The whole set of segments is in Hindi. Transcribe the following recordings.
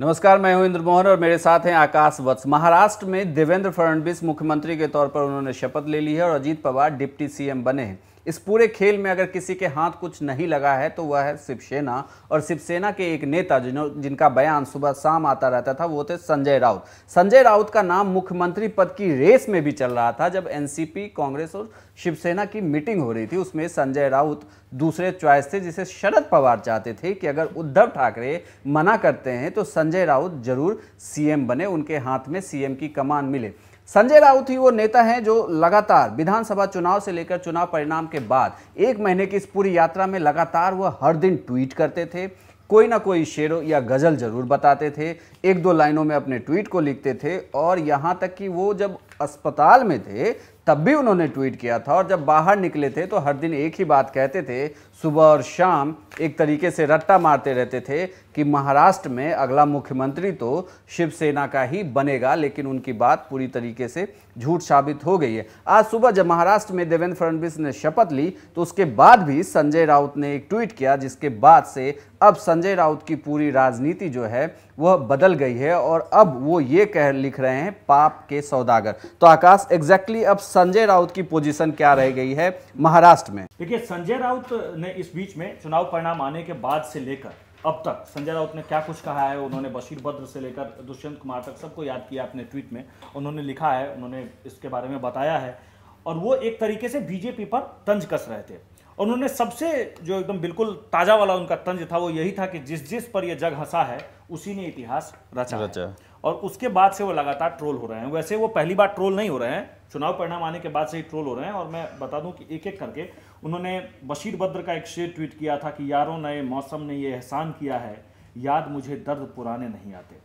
नमस्कार, मैं हूँ इंद्र मोहन और मेरे साथ हैं आकाश वत्स। महाराष्ट्र में देवेंद्र फडणवीस मुख्यमंत्री के तौर पर उन्होंने शपथ ले ली है और अजीत पवार डिप्टी सीएम बने हैं। इस पूरे खेल में अगर किसी के हाथ कुछ नहीं लगा है तो वह है शिवसेना। और शिवसेना के एक नेता जिन्हों जिनका बयान सुबह शाम आता रहता था, वो थे संजय राउत। संजय राउत का नाम मुख्यमंत्री पद की रेस में भी चल रहा था, जब एनसीपी, कांग्रेस और शिवसेना की मीटिंग हो रही थी। उसमें संजय राउत दूसरे चॉइस थे, जिसे शरद पवार चाहते थे कि अगर उद्धव ठाकरे मना करते हैं तो संजय राउत ज़रूर सीएम बने, उनके हाथ में सीएम की कमान मिले। संजय राउत ही वो नेता हैं जो लगातार विधानसभा चुनाव से लेकर चुनाव परिणाम के बाद एक महीने की इस पूरी यात्रा में लगातार वह हर दिन ट्वीट करते थे, कोई ना कोई शेरों या गज़ल ज़रूर बताते थे, एक दो लाइनों में अपने ट्वीट को लिखते थे और यहाँ तक कि वो जब अस्पताल में थे तब भी उन्होंने ट्वीट किया था और जब बाहर निकले थे तो हर दिन एक ही बात कहते थे, सुबह और शाम एक तरीके से रट्टा मारते रहते थे कि महाराष्ट्र में अगला मुख्यमंत्री तो शिवसेना का ही बनेगा, लेकिन उनकी बात पूरी तरीके से झूठ साबित हो गई है। आज सुबह जब महाराष्ट्र में देवेंद्र फडणवीस ने शपथ ली तो उसके बाद भी संजय राउत ने एक ट्वीट किया, जिसके बाद से अब संजय राउत की पूरी राजनीति जो है, वह बदल गई है और अब वो ये कह लिख रहे हैं, पाप के सौदागर। तो आकाश एग्जैक्टली अब संजय राउत की पोजीशन क्या रह गई है महाराष्ट्र में? देखिए, संजय राउत ने इस बीच में चुनाव परिणाम आने के बाद से लेकर अब तक संजय राउत ने क्या कुछ कहा है उन्होंने बशीर बद्र से लेकर दुष्यंत कुमार तक सबको याद किया अपने ट्वीट में उन्होंने लिखा है उन्होंने इसके बारे में बताया है और वो एक तरीके से बीजेपी पर तंज कस रहे थे उन्होंने सबसे जो एकदम बिल्कुल ताज़ा वाला उनका तंज था वो यही था कि जिस जिस पर यह जग हंसा है उसी ने इतिहास रचा, रचा। है। और उसके बाद से वो लगातार ट्रोल हो रहे हैं। वैसे वो पहली बार ट्रोल नहीं हो रहे हैं। चुनाव परिणाम आने के बाद से ही ट्रोल हो रहे हैं और मैं बता दूँ कि एक एक करके उन्होंने बशीर बद्र का एक शेर ट्वीट किया था कि, यारों, नए मौसम ने ये एहसान किया है। याद मुझे दर्द पुराने नहीं आते।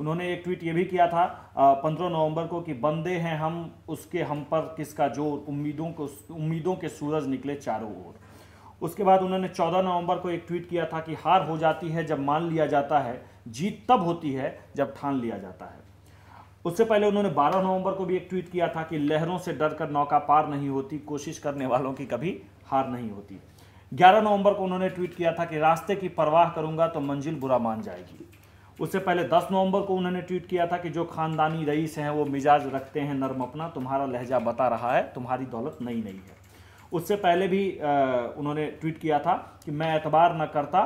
उन्होंने एक ट्वीट ये भी किया था पंद्रह नवंबर को कि, बंदे हैं हम, उसके हम पर किसका ज़ोर? उम्मीदों को, उम्मीदों के सूरज निकले चारों ओर। उसके बाद उन्होंने 14 नवंबर को एक ट्वीट किया था कि, हार हो जाती है जब मान लिया जाता है। जीत तब होती है जब ठान लिया जाता है। उससे पहले उन्होंने 12 नवंबर को भी एक ट्वीट किया था कि लहरों से डरकर नौका पार नहीं होती, कोशिश करने वालों की कभी हार नहीं होती। 11 नवंबर को उन्होंने ट्वीट किया था कि रास्ते की परवाह करूँगा तो मंजिल बुरा मान जाएगी। उससे पहले 10 नवंबर को उन्होंने ट्वीट किया था कि जो खानदानी रईस हैं वो मिजाज रखते हैं नर्म अपना, तुम्हारा लहजा बता रहा है, तुम्हारी दौलत नई नई है। उससे पहले भी उन्होंने ट्वीट किया था कि मैं एतबार न करता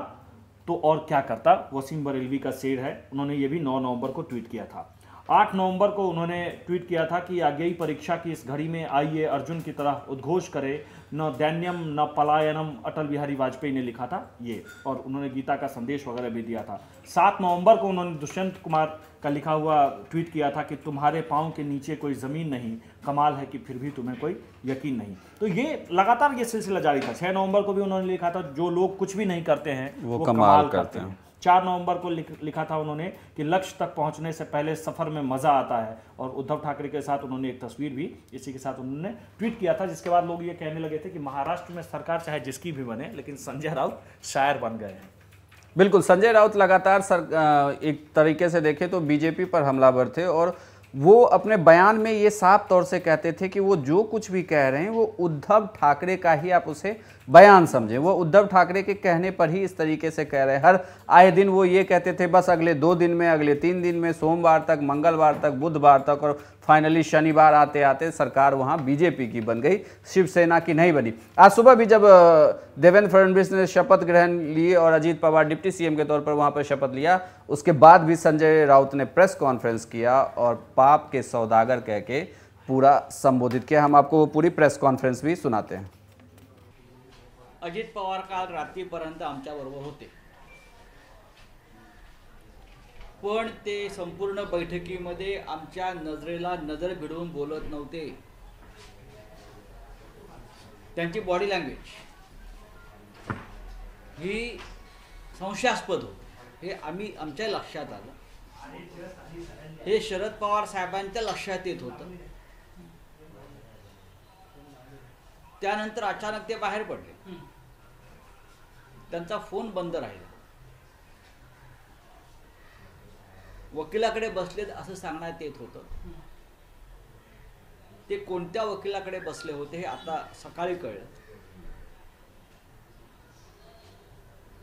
तो और क्या करता? वसीम बरेलवी का शेर है। उन्होंने ये भी 9 नवंबर को ट्वीट किया था। 8 नवंबर को उन्होंने ट्वीट किया था कि आगेई परीक्षा की इस घड़ी में आइए अर्जुन की तरह उद्घोष करे। न दैन्यम न पलायनम अटल बिहारी वाजपेयी ने लिखा था ये और उन्होंने गीता का संदेश वगैरह भी दिया था। सात नवंबर को उन्होंने दुष्यंत कुमार का लिखा हुआ ट्वीट किया था कि तुम्हारे पाँव के नीचे कोई ज़मीन नहीं कमाल है कि फिर भी तुम्हें कोई यकीन नहीं। तो ये लगातार ये सिलसिला जारी था। छः नवंबर को भी उन्होंने लिखा था जो लोग कुछ भी नहीं करते हैं वो, वो कमाल, कमाल करते हैं। चार नवंबर को लिख, लिखा था उन्होंने कि लक्ष्य तक पहुँचने से पहले सफ़र में मज़ा आता है। और उद्धव ठाकरे के साथ उन्होंने एक तस्वीर भी इसी के साथ उन्होंने ट्वीट किया था जिसके बाद लोग ये कहने लगे थे कि महाराष्ट्र में सरकार चाहे जिसकी भी बने लेकिन संजय राउत शायर बन गए हैं। बिल्कुल संजय राउत लगातार सर एक तरीके से देखें तो बीजेपी पर हमलावर थे और वो अपने बयान में ये साफ़ तौर से कहते थे कि वो जो कुछ भी कह रहे हैं वो उद्धव ठाकरे का ही आप उसे बयान समझें। वो उद्धव ठाकरे के कहने पर ही इस तरीके से कह रहे हैं। हर आए दिन वो ये कहते थे, बस अगले दो दिन में, अगले तीन दिन में, सोमवार तक, मंगलवार तक, बुधवार तक और फाइनली शनिवार आते आते सरकार वहाँ बीजेपी की बन गई। शिवसेना की नहीं बनी। आज सुबह भी जब देवेंद्र फडणवीस ने शपथ ग्रहण लिए और अजीत पवार डिप्टी सीएम के तौर पर वहाँ पर शपथ लिया, उसके बाद भी संजय राउत ने प्रेस कॉन्फ्रेंस किया और पाप के सौदागर कह के पूरा संबोधित किया। हम आपको वो पूरी प्रेस कॉन्फ्रेंस भी सुनाते हैं। अजित पवार काल रात्रीपर्यंत आमच्याबरोबर होते. पण ते संपूर्ण बैठकीमध्ये आमच्या नजरेला नजर भिडवून बोलत नव्हते. त्यांची बॉडी लँग्वेज ही संशयास्पद होती. हे आम्ही आमच्या लक्षात आलं. हे शरद पवार साहेबांच्या लक्षात येत होतं. त्यानंतर अचानक ते बाहेर पडले. त्यांचा फोन बंद राहिला. वकिलाकडे बसलेत असं सांगण्यात येत होतं. ते कोणत्या वकिलाकडे बसले होते हे आता सकाळी कळलं.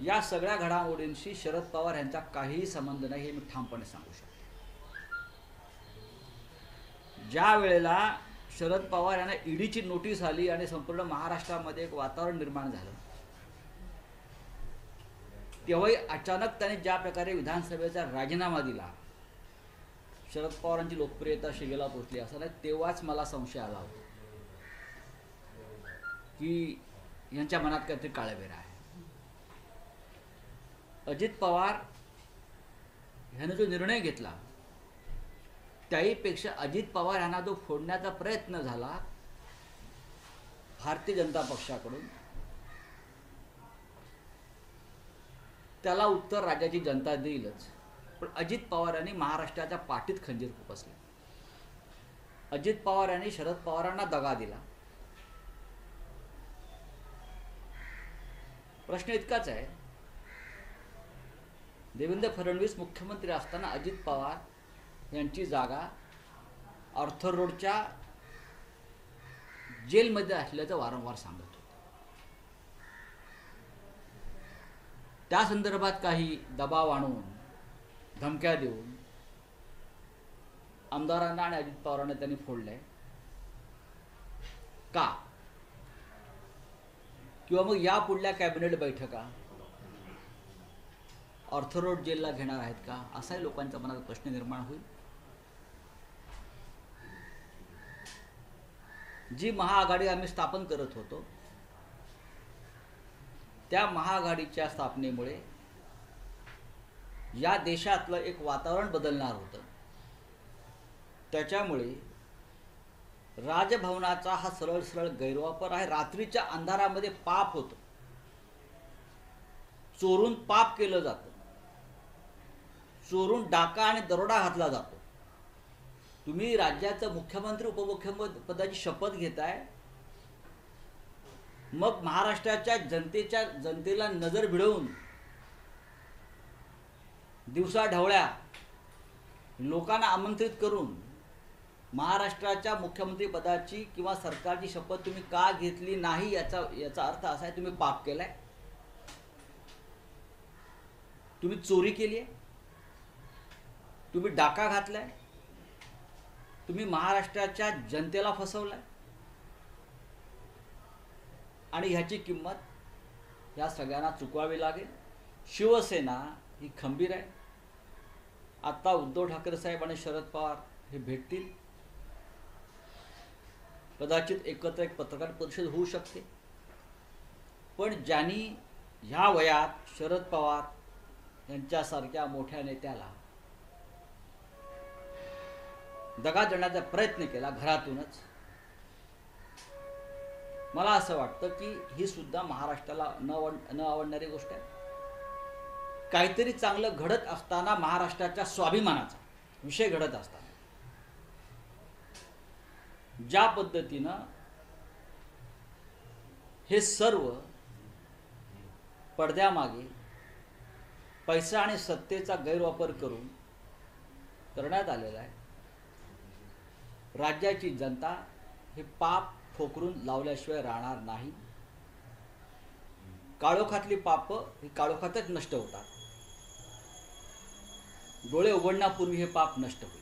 या सगळ्या घडामोडींशी शरद पवार यांचा काहीही संबंध नाही हे मी ठामपणे सांगू शकतो. ज्या वेळेला शरद पवार यांना ईडीची नोटीस आली आणि संपूर्ण महाराष्ट्रामध्ये एक वातावरण निर्माण झालं तेव्हाही अचानक त्याने ज्या प्रकारे विधानसभेचा राजीनामा दिला शरद पवारांची लोकप्रियता शिगेला पोचली असं नाही तेव्हाच मला संशय आला होता. की यांच्या मनात काहीतरी काळवेर आहे. अजित पवार ह्यानं जो निर्णय घेतला त्याहीपेक्षा अजित पवार यांना जो फोडण्याचा प्रयत्न झाला भारतीय जनता पक्षाकडून त्याला उत्तर राज्याची जनता देईलच. पण अजित पवार यांनी महाराष्ट्राच्या पाठीत खंजीर खुपसले. अजित पवार यांनी शरद पवारांना दगा दिला. प्रश्न इतकाच आहे. देवेंद्र फडणवीस मुख्यमंत्री असताना अजित पवार यांची जागा ऑर्थर रोडच्या जेलमध्ये असल्याचं वारंवार सांगत त्या संदर्भात काही दबाव आणून धमक्या देऊन आमदारांना आणि अजित पवारांना त्यांनी फोडलंय. का? किंवा मग या पुढल्या कॅबिनेट बैठका ऑर्थोरोड जेलला घेणार आहेत का? असाही लोकांच्या मनात प्रश्न निर्माण होईल. जी महाआघाडी आम्ही स्थापन करत होतो त्या महाआघाडीच्या स्थापनेमुळे या देशातलं एक वातावरण बदलणार होतं. त्याच्यामुळे राजभवनाचा हा सरळ सरळ गैरवापर आहे. रात्रीच्या अंधारामध्ये पाप होतं. चोरून पाप केलं जातं. चोरून डाका आणि दरोडा घातला जातो. तुम्ही राज्याचं मुख्यमंत्री उपमुख्यमंत्री पदाची शपथ घेताय. मग महाराष्ट्राच्या जनतेच्या जनतेला नजर भिडवून दिवसा ढवळ्या लोकांना आमंत्रित करून महाराष्ट्राच्या मुख्यमंत्री पदाची किंवा सरकारची शपथ तुम्ही का घेतली नाही याचा याचा अर्थ असा आहे तुम्ही पाप केलाय. तुम्ही चोरी केली आहे तुम्ही डाका घातलाय. तुम्ही महाराष्ट्राच्या जनतेला फसवलाय. आणि ह्याची किंमत ह्या सगळ्यांना चुकवावी लागेल. शिवसेना ही खंबीर आहे. आता उद्धव ठाकरे साहेब आणि शरद पवार हे भेटतील. कदाचित एकत्र एक पत्रकार परिषद होऊ शकते. पण ज्यांनी ह्या वयात शरद पवार यांच्यासारख्या मोठ्या नेत्याला दगा देण्याचा प्रयत्न केला घरातूनच मला असं वाटतं की ही सुद्धा महाराष्ट्राला न आवड न आवडणारी गोष्ट आहे. काहीतरी चांगलं घडत असताना महाराष्ट्राच्या स्वाभिमानाचा विषय घडत असताना. ज्या पद्धतीनं हे सर्व पडद्यामागे पैसा आणि सत्तेचा गैरवापर करून करण्यात आलेला आहे. राज्याची जनता हे पाप ठोकरून लावल्याशिवाय राहणार नाही. काळोखातली पाप ही काळोखातच नष्ट होतात. डोळे उघडण्यापूर्वी हे पाप नष्ट होईल.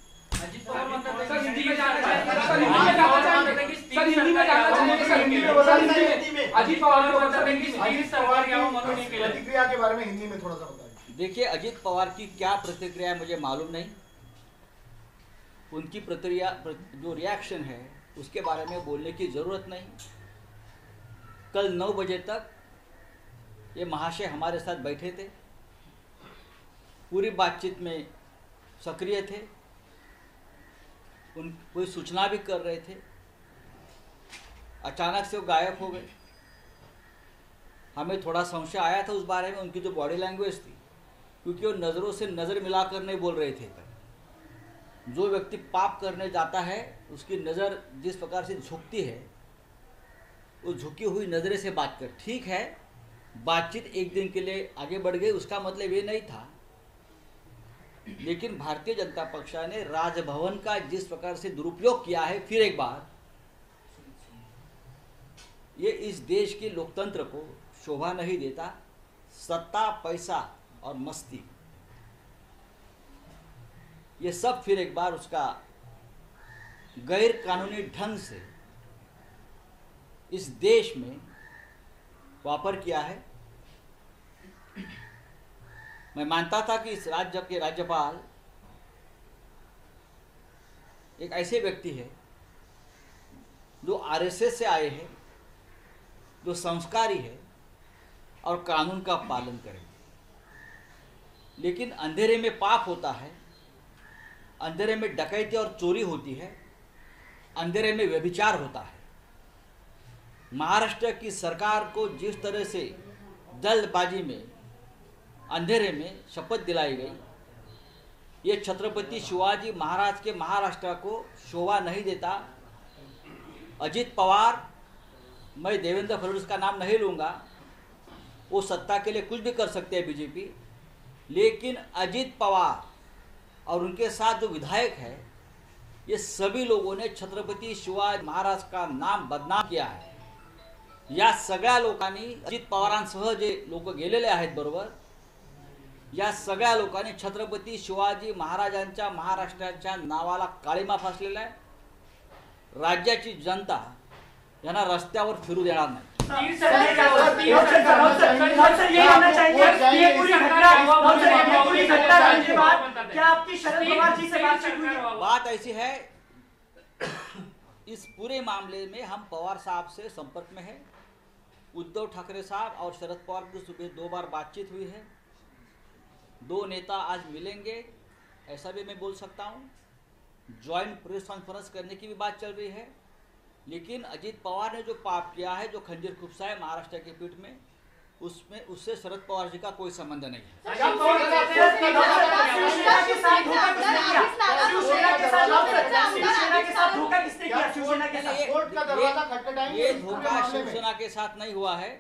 देखिए, अजीत पवार की क्या प्रतिक्रिया मुझे मालूम नहीं। उनकी प्रतिक्रिया जो रिएक्शन है उसके बारे में बोलने की ज़रूरत नहीं। कल नौ बजे तक ये महाशय हमारे साथ बैठे थे। पूरी बातचीत में सक्रिय थे। उन, कोई सूचना भी कर रहे थे। अचानक से वो गायब हो गए। हमें थोड़ा संशय आया था उस बारे में, उनकी जो बॉडी लैंग्वेज थी, क्योंकि वो नज़रों से नज़र मिलाकर नहीं बोल रहे थे। जो व्यक्ति पाप करने जाता है, उसकी नज़र जिस प्रकार से झुकती है, वो झुकी हुई नज़रें से बात कर, ठीक है? बातचीत एक दिन के लिए आगे बढ़ गई, उसका मतलब ये नहीं था। लेकिन भारतीय जनता पक्षा ने राजभवन का जिस प्रकार से दुरुपयोग किया है, फिर एक बार, ये इस देश के लोकतंत्र को शोभा नहीं देता, सत्ता, पैसा और मस्ती। ये सब फिर एक बार उसका गैर कानूनी ढंग से इस देश में वापर किया है। मैं मानता था कि इस राज्य के राज्यपाल एक ऐसे व्यक्ति है जो आरएसएस से आए हैं, जो संस्कारी है और कानून का पालन करें। लेकिन अंधेरे में पाप होता है अंधेरे में डकैती और चोरी होती है, अंधेरे में व्यभिचार होता है। महाराष्ट्र की सरकार को जिस तरह से जल्दबाजी में, अंधेरे में शपथ दिलाई गई, ये छत्रपति शिवाजी महाराज के महाराष्ट्र को शोभा नहीं देता। अजित पवार, मैं देवेंद्र फडणवीस का नाम नहीं लूँगा, वो सत्ता के लिए कुछ भी कर सकते हैं बीजेपी, लेकिन अजित पवार और उनके साथ जो विधायक है ये सभी लोगों ने छत्रपती शिवाजी महाराज का नाम बदनाम किया आहे या सगळ्या लोकांनी अजित पवारांसह जे लोक गेलेले आहेत बरोबर या सगळ्या लोकांनी छत्रपती शिवाजी महाराजांच्या महाराष्ट्राच्या नावाला काळीमा फासलेला आहे राज्याची जनता यांना रस्त्यावर फिरू देणार नाही बात ऐसी है इस पूरे मामले में हम पवार साहब से संपर्क में हैं उद्धव ठाकरे साहब और शरद पवार की सुबह दो बार बातचीत हुई है दो नेता आज मिलेंगे ऐसा भी मैं बोल सकता हूँ ज्वाइंट प्रेस कॉन्फ्रेंस करने की भी बात चल रही है लेकिन अजीत पवार ने जो पाप किया है जो खंजर खुफसा है महाराष्ट्र के पीठ में उसमें उससे शरद पवार जी का कोई संबंध नहीं है शिवसेना के साथ धोखा किसने किया शिवसेना के साथ शिवसेना के साथ धोखा किसने किया शिवसेना के साथ ये- धोखा शिवसेना के साथ नहीं हुआ है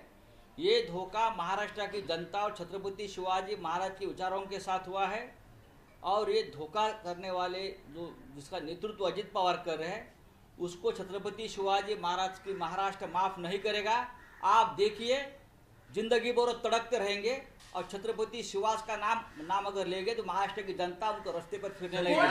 ये धोखा महाराष्ट्र की जनता और छत्रपति शिवाजी महाराज के विचारों के साथ हुआ है और ये धोखा करने वाले जो जिसका नेतृत्व अजित पवार कर रहे हैं उसको छत्रपति शिवाजी महाराज की महाराष्ट्र माफ़ नहीं करेगा आप देखिए ज़िंदगी भर तड़कते रहेंगे और छत्रपति शिवास का नाम नाम अगर लेंगे तो महाराष्ट्र की जनता उनको रस्ते पर फिरने लगेगी।